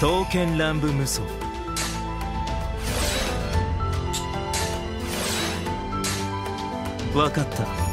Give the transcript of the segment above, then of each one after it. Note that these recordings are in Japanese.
刀剣乱舞無双。分かった。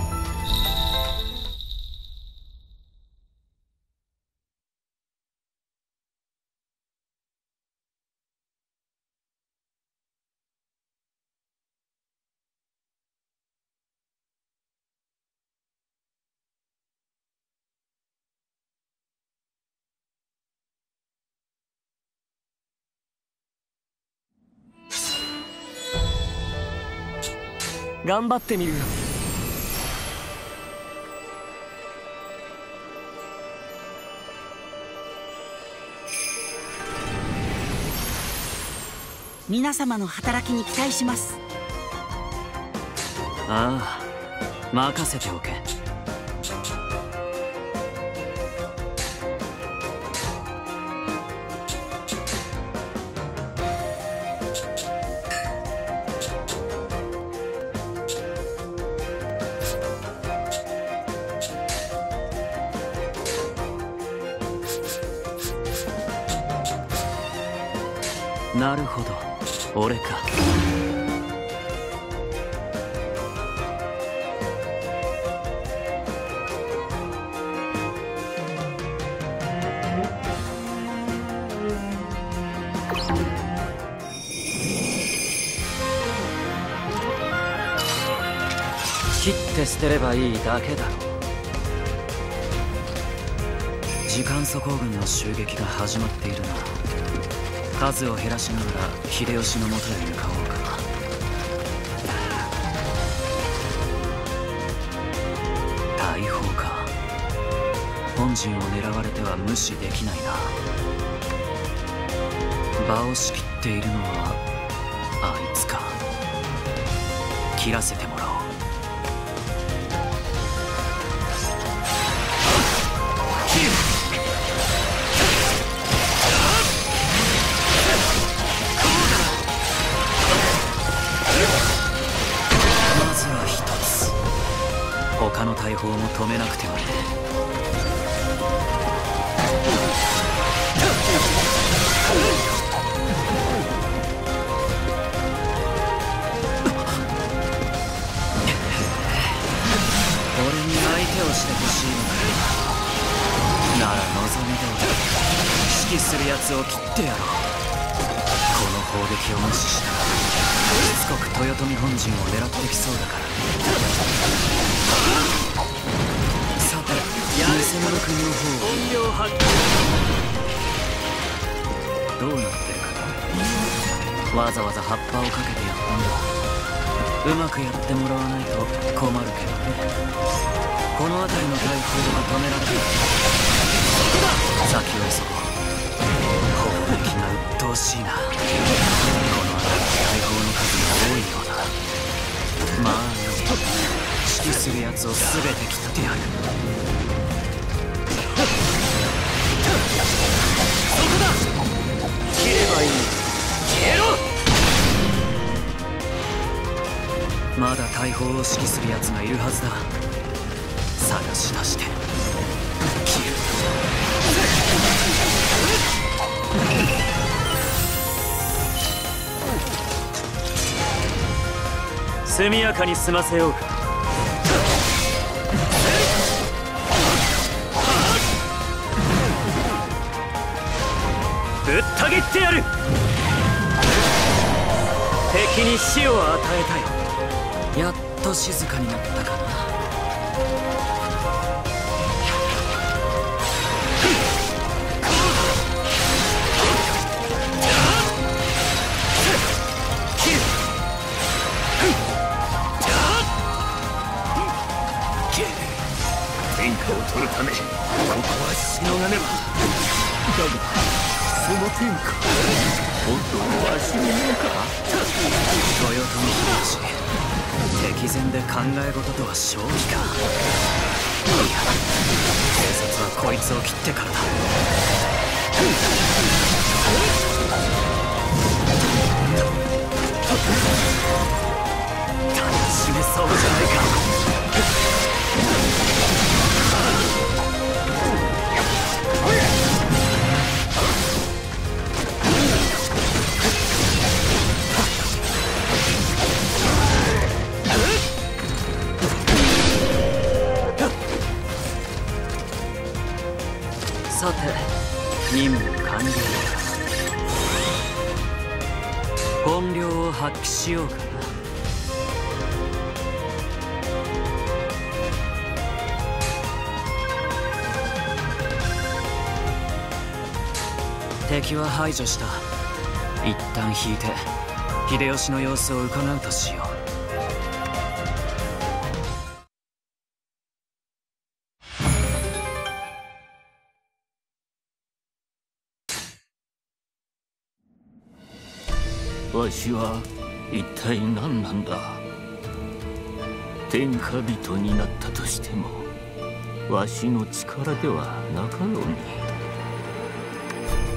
頑張ってみるよ。皆様の働きに期待します。ああ任せておけなるほど。俺か。切って捨てればいいだけだ。ろ時間祖国軍の襲撃が始まっているな数を減らしながら秀吉のもとへ向かおうか。大砲か。本陣を狙われては無視できないな。場を仕切っているのはあいつか。切らせてもらおう。止めなくてはね俺に相手をしてほしいのか。なら望み通り。指揮する奴を切ってやろうこの砲撃を無視したらしつこく豊臣本陣を狙ってきそうだから。偽物君の方音量発どうなってるかなわざわざ葉っぱをかけてやったんだ。うまくやってもらわないと困るけどね。この辺りの台風が止められない先を急ごう砲撃が鬱陶しいなこ。の辺り大砲の数が多いようだ。まあ指揮する奴を全て切ってやるろまだ大砲を指揮する奴がいるはずだ。探し出して。切る速やかに済ませようか。ぶった切ってやる。敵に死を与えたよやっと静かになったかな。天下を取るためここはしのがねばだがその天下本当のわしのものか豊臣秀吉敵前で考え事とは正気か。いや警察はこいつを切ってからだ。さて。任務完了本領を発揮しようかな敵は排除した一旦引いて。秀吉の様子を伺うとしようしは一体何なんだ？天下人になったとしてもわしの力ではなかろう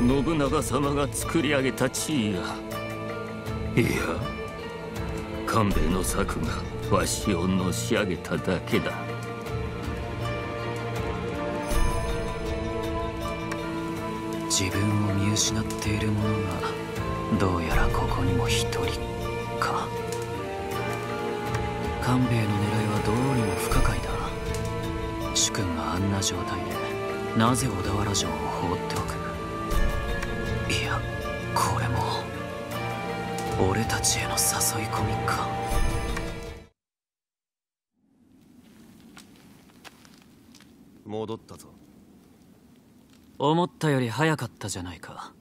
に信長様が作り上げた地位がいや官兵衛の策がわしをのし上げただけだ。ここにも一人か。官兵衛の狙いはどうにも不可解だ。主君があんな状態でなぜ小田原城を放っておく？いやこれも俺たちへの誘い込みか。戻ったぞ。思ったより早かったじゃないか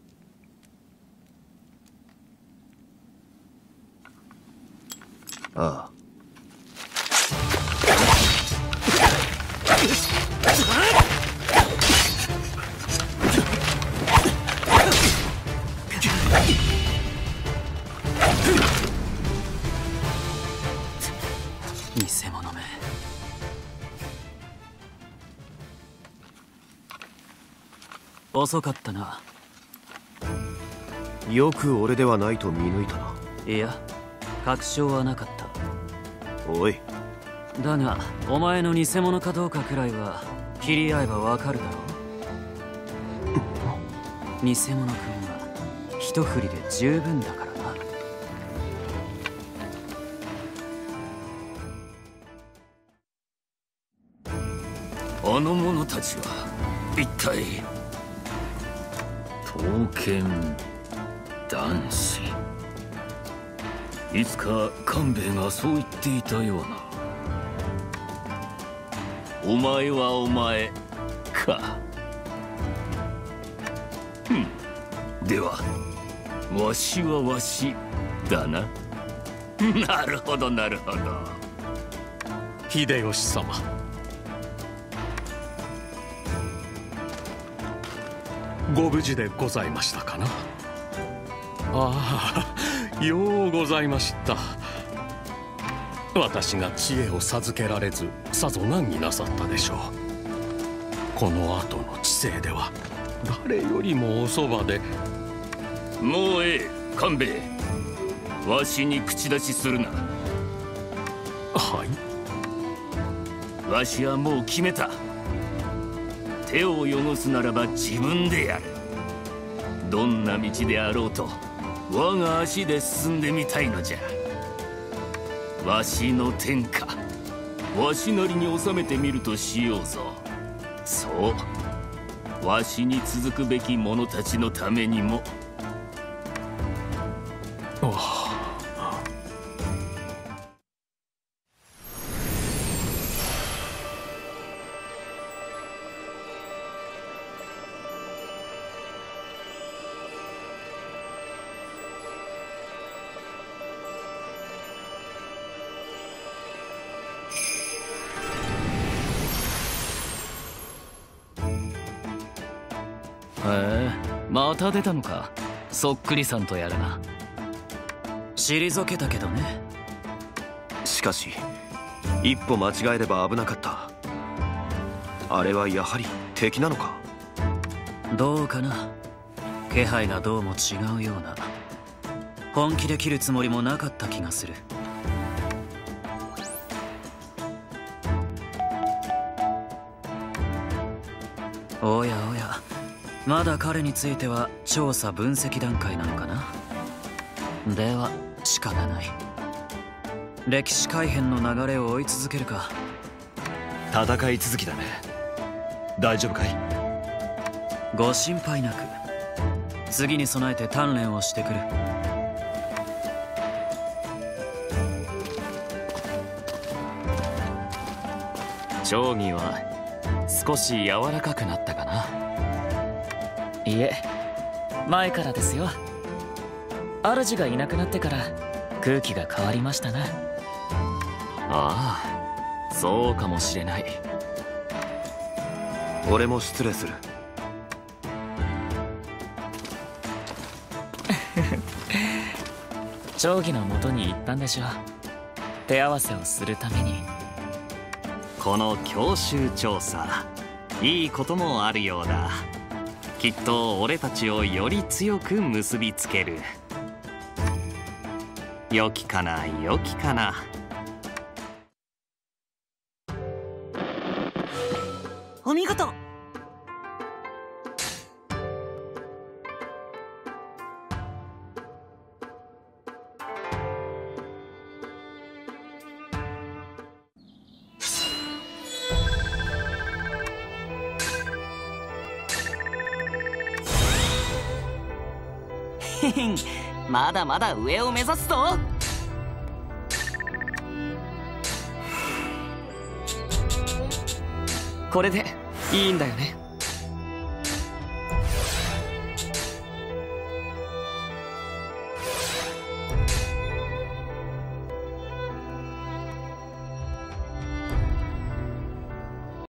ああ偽物め。遅かったな。よく俺ではないと見抜いたな。いや確証はなかったおい。だがお前の偽物かどうかくらいは切り合えばわかるだろう。偽物君は一振りで十分だからな。あの者たちは一体刀剣男子いつか官兵衛がそう言っていたような。お前はお前か。ふん。ではわしはわしだな。なるほどなるほど。秀吉様。ご無事でございましたかな。ああようございました。私が知恵を授けられずさぞ難儀なさったでしょう。この後の知性では誰よりもおそばで。もうええ官兵衛。わしに口出しするな。はい。わしはもう決めた。手を汚すならば自分でやる。どんな道であろうと我が足で進んでみたいのじゃ。わしの天下。わしなりに収めてみるとしようぞ。そう。わしに続くべき者たちのためにも。へえまた出たのか。そっくりさんとやらな。退けたけどね。しかし一歩間違えれば危なかった。あれはやはり敵なのか？どうかな。気配がどうも違うような。本気で切るつもりもなかった気がする。おやおやまだ彼については調査分析段階なのかな？では仕方ない。歴史改変の流れを追い続けるか。戦い続きだね。大丈夫かい？ご心配なく。次に備えて鍛錬をしてくる。定規は少し柔らかくなったかないえ前からですよ。主がいなくなってから空気が変わりましたな。ああそうかもしれない。俺も失礼する。定規のもとに行ったんでしょう。手合わせをするために。この教習調査いいこともあるようだきっと俺たちをより強く結びつける。良きかな良きかな。お見事。まだまだ上を目指すぞ。これでいいんだよね？